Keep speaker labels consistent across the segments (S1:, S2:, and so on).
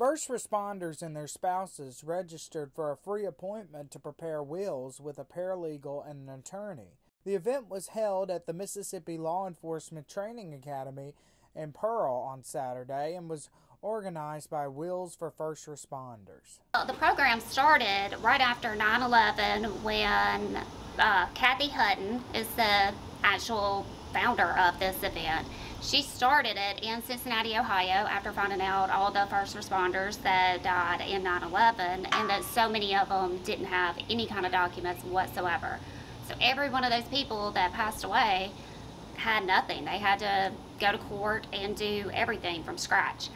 S1: First responders and their spouses registered for a free appointment to prepare wills with a paralegal and an attorney. The event was held at the Mississippi Law Enforcement Training Academy in Pearl on Saturday and was organized by Wills for First Responders.
S2: The program started right after 9 11 when uh, Kathy Hutton is the actual founder of this event. She started it in Cincinnati, Ohio after finding out all the first responders that died in 9 11 and that so many of them didn't have any kind of documents whatsoever. So every one of those people that passed away had nothing. They had to go to court and do everything from scratch.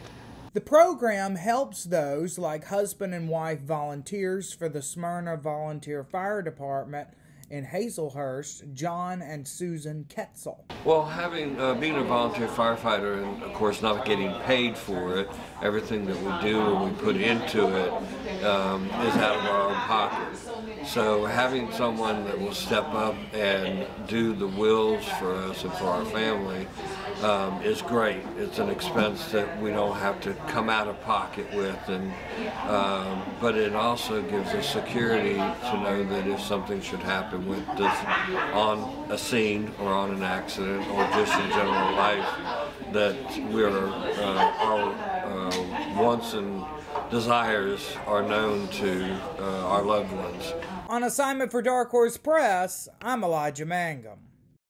S1: The program helps those like husband and wife volunteers for the Smyrna Volunteer Fire Department in Hazlehurst, John and Susan Ketzel.
S3: Well, having uh, being a volunteer firefighter and of course not getting paid for it, everything that we do and we put into it um, is out of our own pocket. So having someone that will step up and do the wills for us and for our family um, is great. It's an expense that we don't have to come out of pocket with, and um, but it also gives us security to know that if something should happen with us on a scene or on an accident or just in general life, that we're uh, our uh, wants and desires are known to uh, our loved ones.
S1: On assignment for Darkhorse Press, I'm Elijah Mangum.